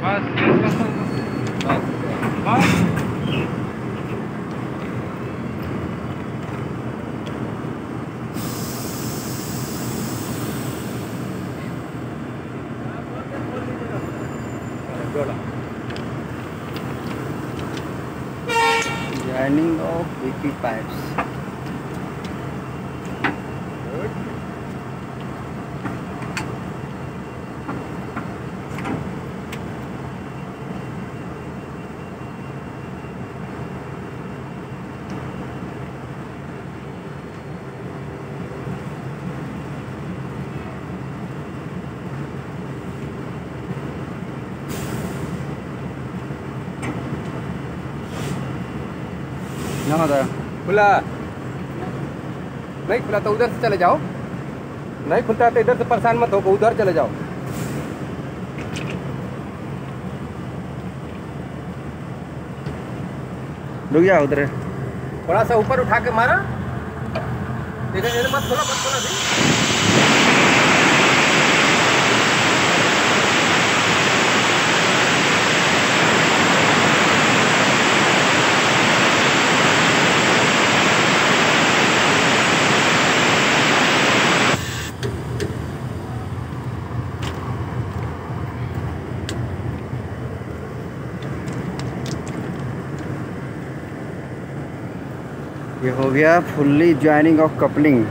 Was? Was? Was? Running of BP pipes. ना होता खुला। नहीं खुला तो उधर से चले जाओ। नहीं खुलता है तो इधर से परेशान मत हो उधर चले जाओ। रुक जाओ उधर। थोड़ा सा ऊपर उठा के मारा। देखा मत खोला मत खोला। ये हो गया फुल्ली ज्वाइनिंग ऑफ़ कपलिंग